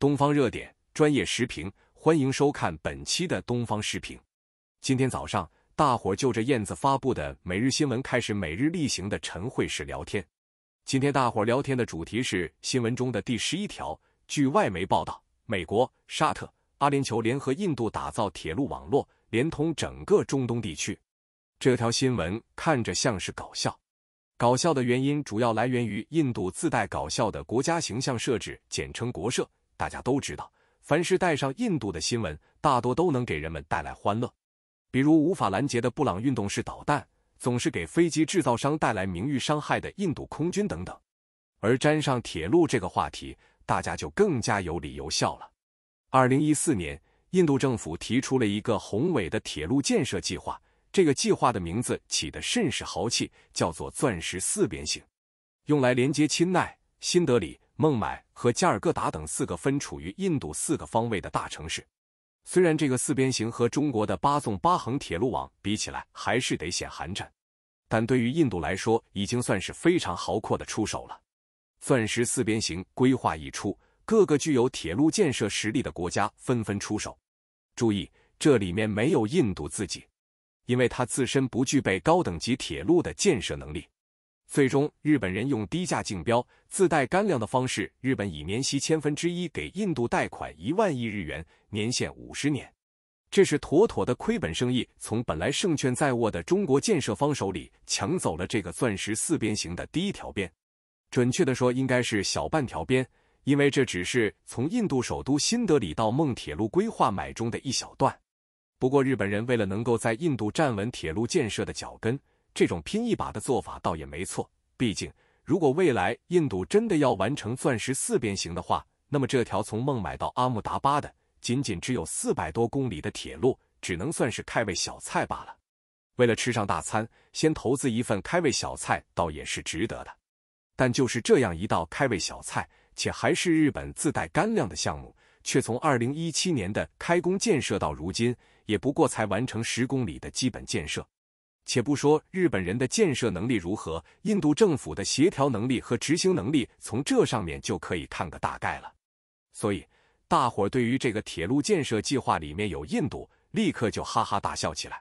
东方热点专业时评，欢迎收看本期的东方时评。今天早上，大伙就着燕子发布的每日新闻开始每日例行的晨会式聊天。今天大伙聊天的主题是新闻中的第十一条。据外媒报道，美国、沙特、阿联酋联合印度打造铁路网络，连通整个中东地区。这条新闻看着像是搞笑。搞笑的原因主要来源于印度自带搞笑的国家形象设置，简称国设。大家都知道，凡是带上印度的新闻，大多都能给人们带来欢乐。比如无法拦截的布朗运动式导弹，总是给飞机制造商带来名誉伤害的印度空军等等。而沾上铁路这个话题，大家就更加有理由笑了。二零一四年，印度政府提出了一个宏伟的铁路建设计划。这个计划的名字起得甚是豪气，叫做“钻石四边形”，用来连接钦奈、新德里、孟买和加尔各答等四个分处于印度四个方位的大城市。虽然这个四边形和中国的八纵八横铁路网比起来还是得显寒碜，但对于印度来说，已经算是非常豪阔的出手了。钻石四边形规划一出，各个具有铁路建设实力的国家纷纷出手。注意，这里面没有印度自己。因为它自身不具备高等级铁路的建设能力，最终日本人用低价竞标、自带干粮的方式，日本以年息千分之一给印度贷款一万亿日元，年限五十年，这是妥妥的亏本生意。从本来胜券在握的中国建设方手里抢走了这个钻石四边形的第一条边，准确的说，应该是小半条边，因为这只是从印度首都新德里到孟铁路规划买中的一小段。不过，日本人为了能够在印度站稳铁路建设的脚跟，这种拼一把的做法倒也没错。毕竟，如果未来印度真的要完成钻石四边形的话，那么这条从孟买到阿姆达巴的仅仅只有四百多公里的铁路，只能算是开胃小菜罢了。为了吃上大餐，先投资一份开胃小菜，倒也是值得的。但就是这样一道开胃小菜，且还是日本自带干粮的项目，却从二零一七年的开工建设到如今。也不过才完成十公里的基本建设，且不说日本人的建设能力如何，印度政府的协调能力和执行能力，从这上面就可以看个大概了。所以，大伙对于这个铁路建设计划里面有印度，立刻就哈哈大笑起来。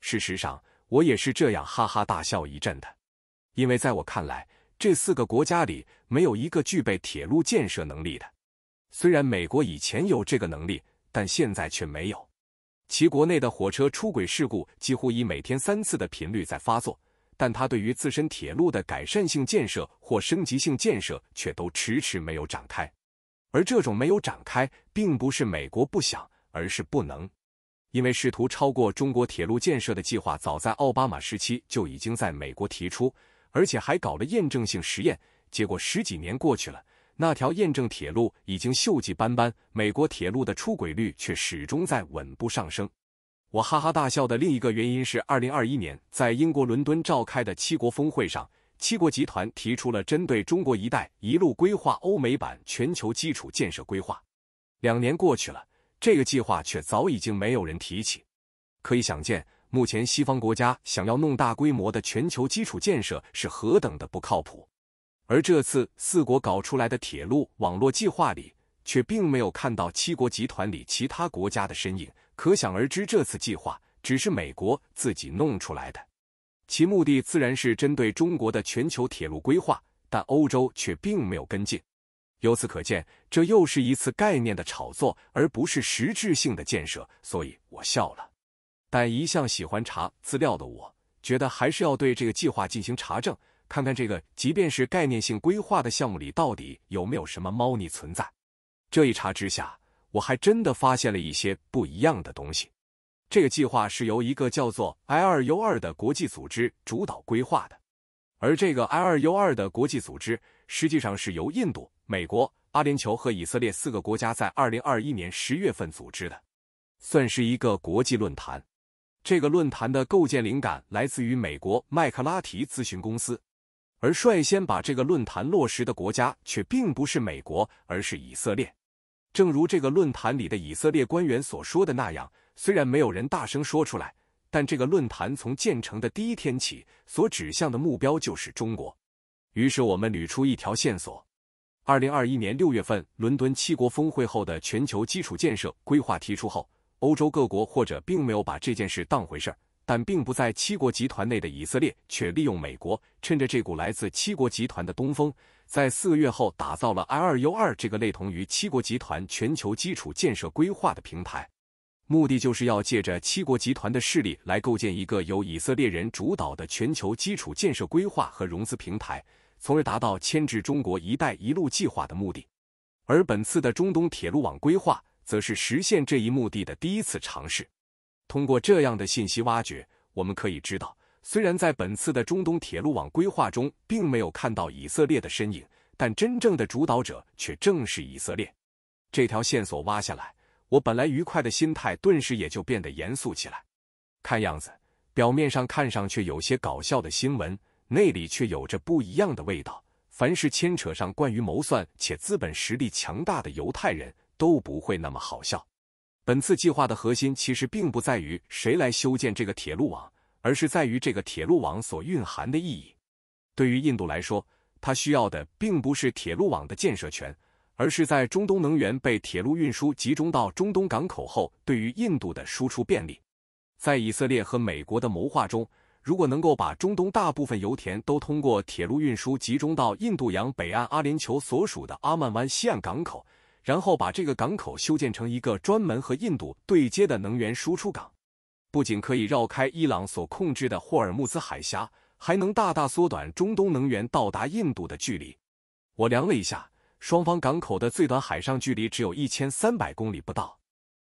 事实上，我也是这样哈哈大笑一阵的，因为在我看来，这四个国家里没有一个具备铁路建设能力的。虽然美国以前有这个能力，但现在却没有。其国内的火车出轨事故几乎以每天三次的频率在发作，但它对于自身铁路的改善性建设或升级性建设却都迟迟没有展开。而这种没有展开，并不是美国不想，而是不能。因为试图超过中国铁路建设的计划，早在奥巴马时期就已经在美国提出，而且还搞了验证性实验。结果十几年过去了。那条验证铁路已经锈迹斑斑，美国铁路的出轨率却始终在稳步上升。我哈哈大笑的另一个原因是，二零二一年在英国伦敦召开的七国峰会上，七国集团提出了针对中国“一带一路”规划欧美版全球基础建设规划。两年过去了，这个计划却早已经没有人提起。可以想见，目前西方国家想要弄大规模的全球基础建设是何等的不靠谱。而这次四国搞出来的铁路网络计划里，却并没有看到七国集团里其他国家的身影，可想而知，这次计划只是美国自己弄出来的，其目的自然是针对中国的全球铁路规划，但欧洲却并没有跟进。由此可见，这又是一次概念的炒作，而不是实质性的建设，所以我笑了。但一向喜欢查资料的我，觉得还是要对这个计划进行查证。看看这个，即便是概念性规划的项目里，到底有没有什么猫腻存在？这一查之下，我还真的发现了一些不一样的东西。这个计划是由一个叫做 I 二 U 二的国际组织主导规划的，而这个 I 二 U 二的国际组织，实际上是由印度、美国、阿联酋和以色列四个国家在二零二一年十月份组织的，算是一个国际论坛。这个论坛的构建灵感来自于美国麦克拉提咨询公司。而率先把这个论坛落实的国家却并不是美国，而是以色列。正如这个论坛里的以色列官员所说的那样，虽然没有人大声说出来，但这个论坛从建成的第一天起，所指向的目标就是中国。于是我们捋出一条线索：二零二一年六月份，伦敦七国峰会后的全球基础建设规划提出后，欧洲各国或者并没有把这件事当回事儿。但并不在七国集团内的以色列，却利用美国，趁着这股来自七国集团的东风，在四个月后打造了 I2U2 这个类同于七国集团全球基础建设规划的平台，目的就是要借着七国集团的势力来构建一个由以色列人主导的全球基础建设规划和融资平台，从而达到牵制中国“一带一路”计划的目的。而本次的中东铁路网规划，则是实现这一目的的第一次尝试。通过这样的信息挖掘，我们可以知道，虽然在本次的中东铁路网规划中并没有看到以色列的身影，但真正的主导者却正是以色列。这条线索挖下来，我本来愉快的心态顿时也就变得严肃起来。看样子，表面上看上去有些搞笑的新闻，内里却有着不一样的味道。凡是牵扯上关于谋算且资本实力强大的犹太人都不会那么好笑。本次计划的核心其实并不在于谁来修建这个铁路网，而是在于这个铁路网所蕴含的意义。对于印度来说，它需要的并不是铁路网的建设权，而是在中东能源被铁路运输集中到中东港口后，对于印度的输出便利。在以色列和美国的谋划中，如果能够把中东大部分油田都通过铁路运输集中到印度洋北岸阿联酋所属的阿曼湾西岸港口，然后把这个港口修建成一个专门和印度对接的能源输出港，不仅可以绕开伊朗所控制的霍尔木兹海峡，还能大大缩短中东能源到达印度的距离。我量了一下，双方港口的最短海上距离只有一千三百公里不到。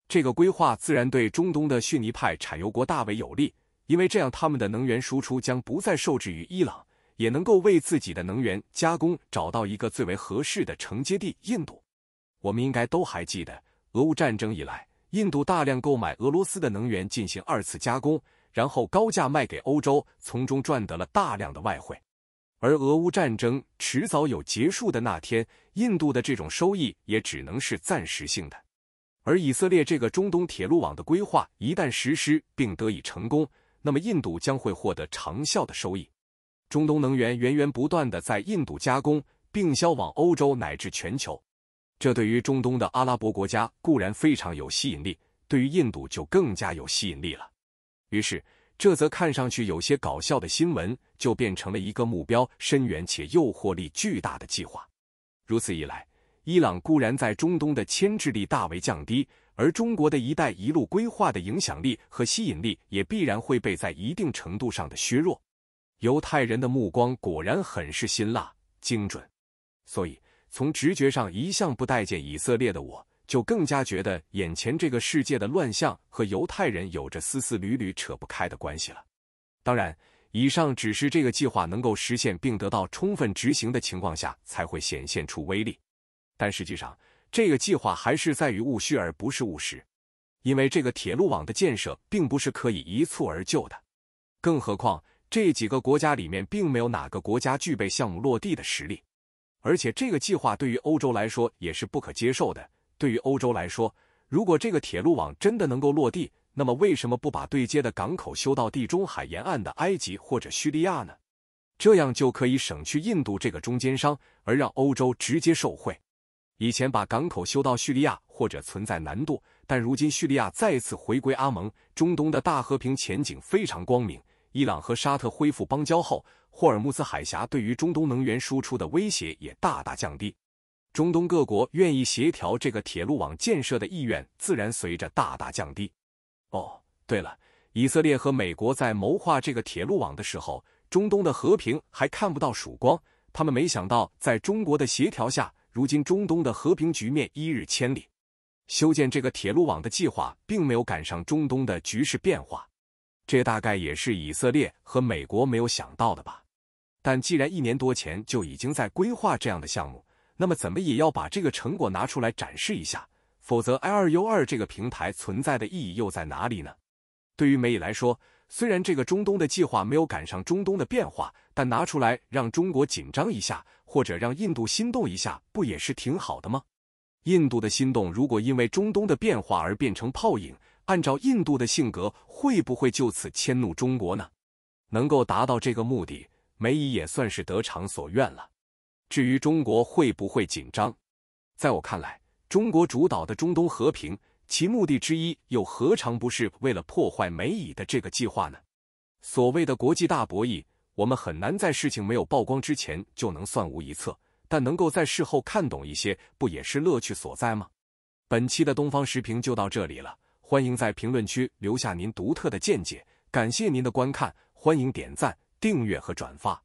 这个规划自然对中东的逊尼派产油国大为有利，因为这样他们的能源输出将不再受制于伊朗，也能够为自己的能源加工找到一个最为合适的承接地——印度。我们应该都还记得，俄乌战争以来，印度大量购买俄罗斯的能源进行二次加工，然后高价卖给欧洲，从中赚得了大量的外汇。而俄乌战争迟早有结束的那天，印度的这种收益也只能是暂时性的。而以色列这个中东铁路网的规划一旦实施并得以成功，那么印度将会获得长效的收益。中东能源源源不断的在印度加工，并销往欧洲乃至全球。这对于中东的阿拉伯国家固然非常有吸引力，对于印度就更加有吸引力了。于是，这则看上去有些搞笑的新闻就变成了一个目标深远且诱惑力巨大的计划。如此一来，伊朗固然在中东的牵制力大为降低，而中国的一带一路规划的影响力和吸引力也必然会被在一定程度上的削弱。犹太人的目光果然很是辛辣精准，所以。从直觉上一向不待见以色列的我，就更加觉得眼前这个世界的乱象和犹太人有着丝丝缕缕扯不开的关系了。当然，以上只是这个计划能够实现并得到充分执行的情况下才会显现出威力。但实际上，这个计划还是在于务虚而不是务实，因为这个铁路网的建设并不是可以一蹴而就的。更何况，这几个国家里面并没有哪个国家具备项目落地的实力。而且这个计划对于欧洲来说也是不可接受的。对于欧洲来说，如果这个铁路网真的能够落地，那么为什么不把对接的港口修到地中海沿岸的埃及或者叙利亚呢？这样就可以省去印度这个中间商，而让欧洲直接受贿。以前把港口修到叙利亚或者存在难度，但如今叙利亚再次回归阿盟，中东的大和平前景非常光明。伊朗和沙特恢复邦交后。霍尔木兹海峡对于中东能源输出的威胁也大大降低，中东各国愿意协调这个铁路网建设的意愿自然随着大大降低。哦，对了，以色列和美国在谋划这个铁路网的时候，中东的和平还看不到曙光。他们没想到，在中国的协调下，如今中东的和平局面一日千里。修建这个铁路网的计划并没有赶上中东的局势变化。这大概也是以色列和美国没有想到的吧。但既然一年多前就已经在规划这样的项目，那么怎么也要把这个成果拿出来展示一下，否则 I 二 U 二这个平台存在的意义又在哪里呢？对于美以来说，虽然这个中东的计划没有赶上中东的变化，但拿出来让中国紧张一下，或者让印度心动一下，不也是挺好的吗？印度的心动如果因为中东的变化而变成泡影。按照印度的性格，会不会就此迁怒中国呢？能够达到这个目的，梅姨也算是得偿所愿了。至于中国会不会紧张，在我看来，中国主导的中东和平，其目的之一又何尝不是为了破坏美以的这个计划呢？所谓的国际大博弈，我们很难在事情没有曝光之前就能算无一策，但能够在事后看懂一些，不也是乐趣所在吗？本期的东方时评就到这里了，欢迎在评论区留下您独特的见解，感谢您的观看，欢迎点赞、订阅和转发。